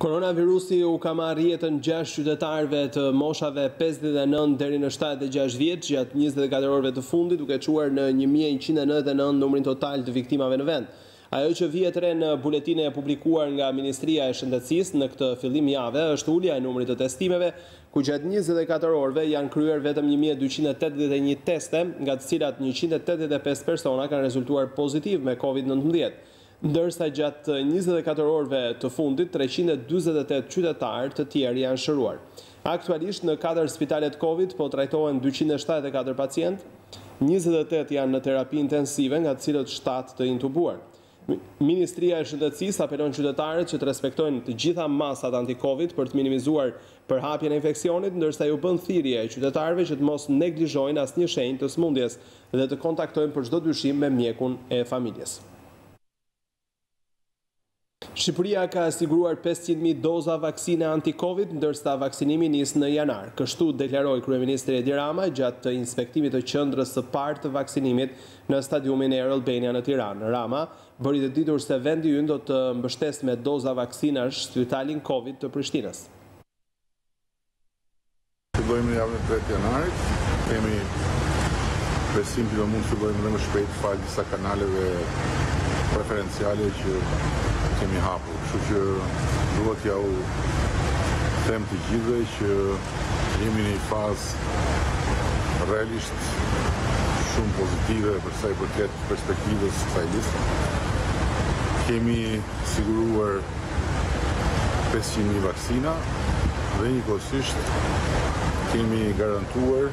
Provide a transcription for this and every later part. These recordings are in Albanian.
Koronavirusi u ka marrë jetën 6 qytetarëve të moshave 59 deri në 76 vjeç gjatë 24 orëve të fundit, duke çuar në 1199 numrin total të viktimave në vend. Ajo që vihet re në buletinin e publikuar nga Ministria e Shëndetësisë në këtë fillim jave është ulja e numrit të testimeve, ku gjatë 24 orëve janë kryer vetëm një mijë e dyqind e tetëdhjetë e një teste, nga të cilat njëqind e tetëdhjetë e pesë persona kanë rezultuar pozitivë me Covid nëntëmbëdhjetë. ndërsa gjatë njëzet e katër orëve të fundit treqind e dyzet e tetë qytetarë të tjerë janë shëruar. Aktualisht në katër spitalet Covid po trajtohen dyqind e shtatëdhjetë e katër pacientë, njëzet e tetë janë në terapi intensive, nga të cilët shtatë të intubuar. Ministria e Shëndetësisë apelon qytetarët që të respektojnë të gjitha masat anti-Covid për të minimizuar përhapjen e infeksionit, ndërsa iu bën thirrje qytetarëve që të mos neglizhojnë asnjë shenjë të sëmundjes dhe të kontaktojnë për çdo dyshim me mjekun e familjes. Shqipëria ka siguruar pesëqind mijë doza vaksine anti-Covid, ndërsa vaksinimi nis në janar. Kështu deklaroi kryeministri Edi Rama gjatë inspektimit të qendrës së parë të vaksinimit në stadiumin Air Albania në Tiranë. Rama bëri të ditur se vendi ynë do të mbështesë me doza vaksinash spitalin Covid të Prishtinës. Fillojmë në javën e tretë të janarit, kemi besim që do mund të fillojmë edhe më shpejt falë disa kanaleve preferenciale që kemi hapur. Kështu që dua t'ua them të gjithëve që jemi në një fazë realisht shumë pozitive për sa i përket perspektivës së kësaj lufte. Kemi siguruar pesëqind mijë vaksina dhe njëkohësisht kemi garantuar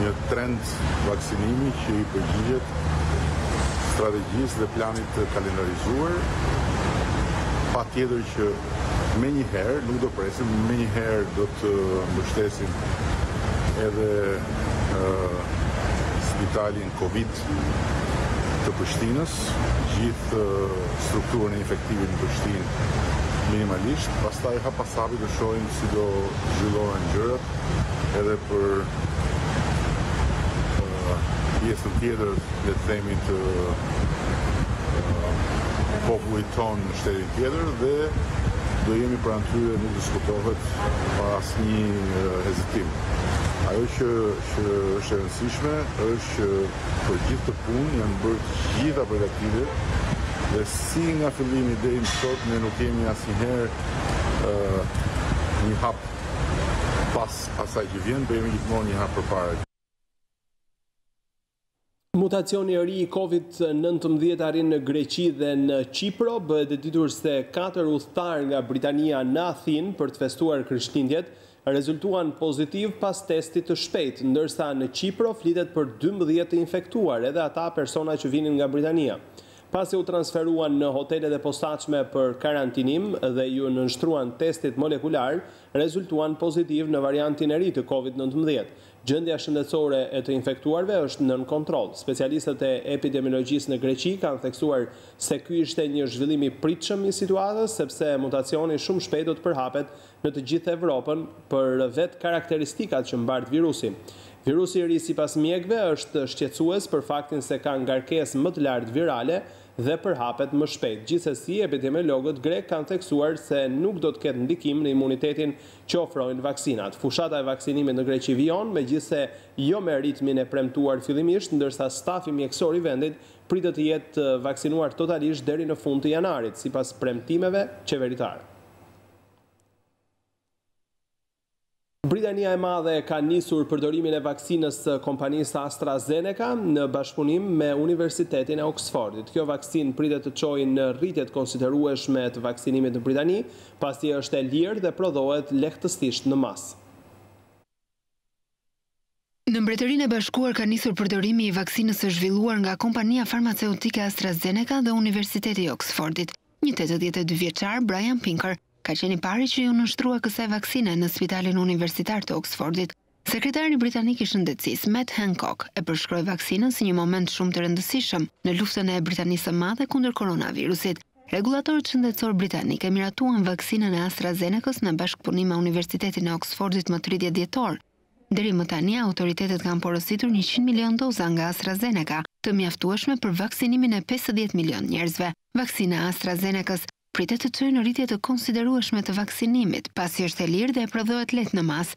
një trend vaksinimi që i përgjigjet strategjisë dhe planit të kalendarizuar, patjetër që menjëherë, nuk do presim, menjëherë do të mbështesim edhe spitalin Covid të Prishtinës, gjithë strukturën e infektivit në Prishtinë minimalisht, pastaj hap pas hapi do shohim si do zhvillohen gjërat edhe për pjesën tjetër le të themi të popullit tonë në shtetin tjetër dhe do jemi pranë tyre nuk diskutohet pa asnjë hezitim. Ajo që që është e rëndësishme është që për gjithë këtë punë janë bërë të gjitha përgatitjet dhe si nga fillimi deri më sot ne nuk jemi asnjëherë një hap pas asaj që vjen, por jemi gjithmonë një hap përpara. Mutacioni i ri i Covid nëntëmbëdhjetë arrin në Greqi dhe në Qipro, bëhet e ditur se katër udhëtarë nga Britania në Athinë për të festuar Krishtlindjet, rezultuan pozitivë pas testit të shpejtë, ndërsa në Qipro flitet për dymbëdhjetë të infektuar, edhe ata persona që vinin nga Britania. Pasi u transferuan në hotelet e posaçme për karantinim dhe iu nënshtruan testit molekular, rezultuan pozitivë në variantin e ri të Covid nëntëmbëdhjetë. Gjendja shëndetësore e të infektuarve është nën kontroll. Specialistët e epidemiologjisë në Greqi kanë theksuar se ky ishte një zhvillim i pritshëm i situatës, sepse mutacioni shumë shpejt do të përhapet në të gjithë Evropën për vetë karakteristikat që mbart virusi. Virusi i ri sipas mjekëve është shqetësues për faktin se ka ngarkesë më të lartë virale dhe përhapet më shpejt. Gjithsesi, epidemiologët grekë kanë theksuar se nuk do të ketë ndikim në imunitetin që ofrojnë vaksinat. Fushata e vaksinimit në Greqi vijon, megjithëse jo me ritmin e premtuar fillimisht, ndërsa stafi mjekësor i vendit pritet të jetë vaksinuar totalisht deri në fund të janarit, sipas premtimeve qeveritare. Britania e Madhe ka nisur përdorimin e vaksinës së kompanisë AstraZeneca në bashkëpunim me Universitetin e Oksfordit. Kjo vaksinë pritet të çojë në rritje të konsiderueshme të vaksinimit në Britani, Pasi është e lirë dhe prodhohet lehtësisht në masë. Në Mbretërinë e Bashkuar ka nisur përdorimi i vaksinës së zhvilluar nga kompania farmaceutike AstraZeneca dhe Universiteti i Oksfordit. Një tetëdhjetë e dy vjeçar, Brian Pinker, ka qenë i pari që iu nënshtrua kësaj vaksine në Spitalin Universitar të Oksfordit. Sekretari britanik i Shëndetësisë, Matt Hancock, e përshkroi vaksinën si një moment shumë të rëndësishëm në luftën e Britanisë së Madhe kundër koronavirusit. Rregullatorët shëndetësorë britanikë e miratuan vaksinën e AstraZenecës në bashkëpunim me Universitetin e Oksfordit më tridhjetë dhjetor. Deri më tani, autoritetet kanë porositur njëqind milionë doza nga AstraZeneca, të mjaftueshme për vaksinimin e pesëdhjetë milionë njerëzve. Vaksina e AstraZenecës pritet të çojë në rritje të konsiderueshme të vaksinimit, pasi është e lirë dhe e prodhohet lehtë në masë.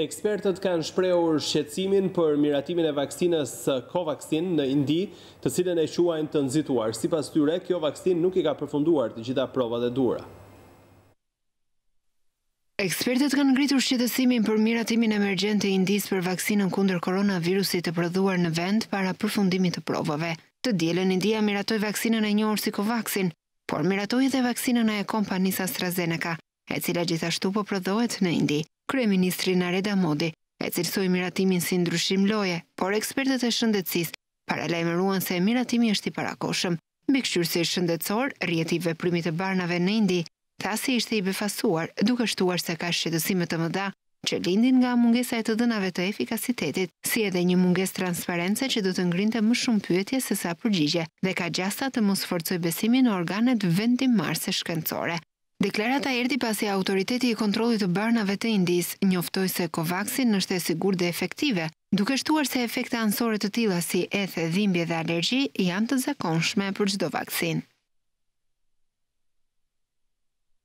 Ekspertët kanë shprehur shqetësimin për miratimin e vaksinës Covaxin në Indi, të cilën e quajnë të nxituar. Sipas tyre, kjo vaksinë nuk i ka përfunduar të gjitha provat e duhura. Ekspertët kanë ngritur shqetësimin për miratimin emergjent të Indisë për vaksinën kundër koronavirusit të prodhuar në vend para përfundimit të provave. Të dielën India miratoi vaksinën e njohur si Covaxin, por miratoi edhe vaksinën e kompanisë AstraZeneca, e cila gjithashtu po prodhohet në Indi. Kryeministri Nareda Modi e cilësoi miratimin si ndryshim loje, por ekspertët e shëndetësisë paralajmëruan se miratimi është i parakohshëm. Mbikëqyrësi shëndetësor, rrjeti i veprimit të barnave në Indi, tha se ishte i befasuar, duke shtuar se ka shqetësime të mëdha që lindin nga mungesa e të dhënave të efikasitetit, si edhe një mungesë transparence që do të ngrinte më shumë pyetje se sa përgjigje dhe ka gjasa të mos forcojë besimin në organet vendimmarrëse shkencore. Deklarata erdhi pasi Autoriteti i Kontrollit të Barnave të Indisë njoftoi se Covaxin është e sigurt dhe efektive, duke shtuar se efekte anësore të tilla si ethe, dhimbje dhe alergji janë të zakonshme për çdo vaksinë.